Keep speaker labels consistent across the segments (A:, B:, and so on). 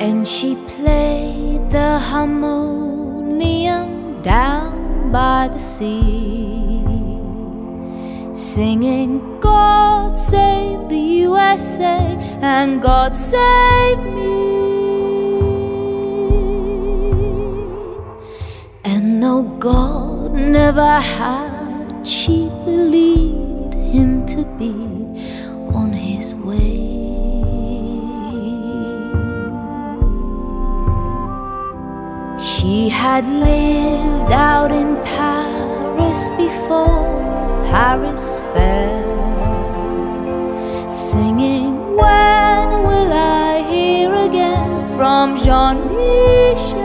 A: And she played the harmonium down by the sea, singing, God save the USA and God save me. And though God never had, she believed him to be on his way. She had lived out in Paris before Paris fell, singing, When will I hear again from Jean Michel?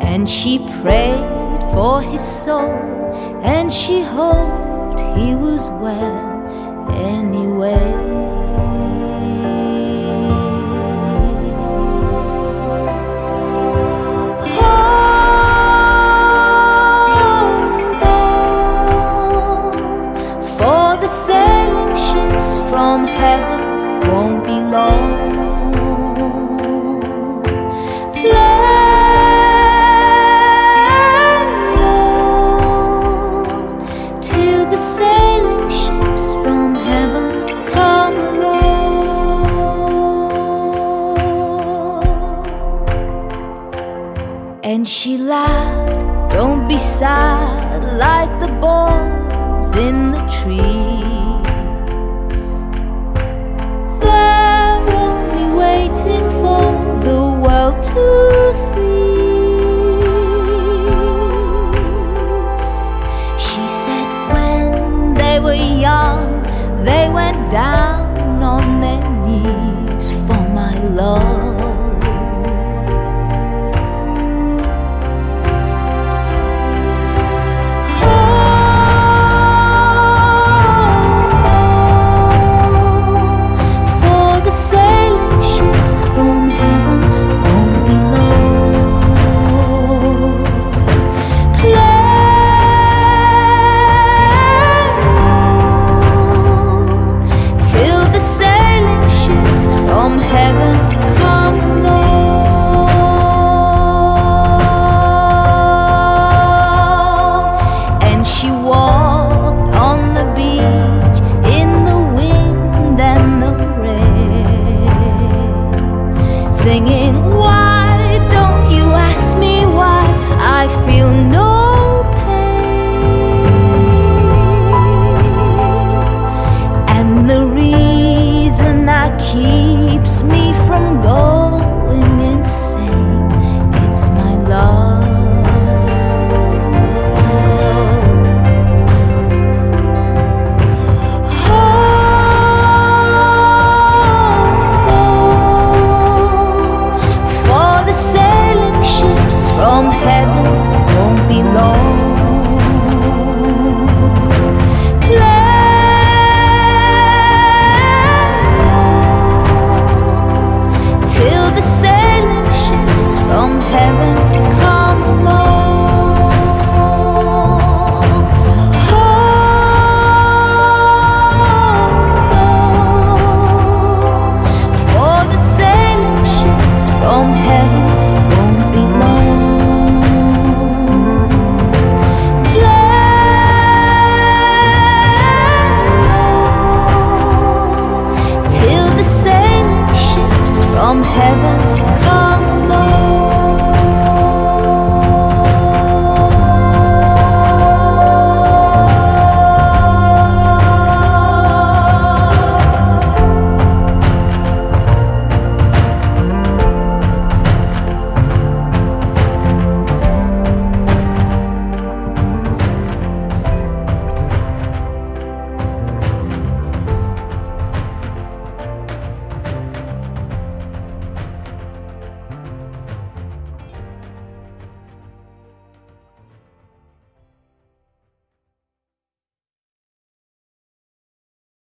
A: And she prayed for his soul, and she hoped he was well anyway. And she laughed, don't be sad like the boys in the trees. They're only waiting for the world to